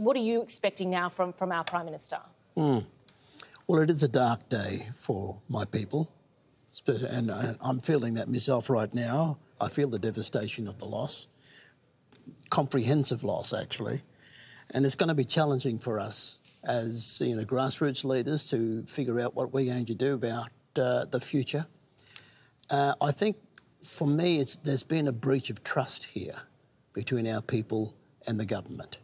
what are you expecting now from, from our Prime Minister? Mm. Well, it is a dark day for my people, and I'm feeling that myself right now. I feel the devastation of the loss, comprehensive loss, actually. And it's going to be challenging for us as you know, grassroots leaders to figure out what we're going to do about uh, the future. Uh, I think for me, there's been a breach of trust here between our people and the government.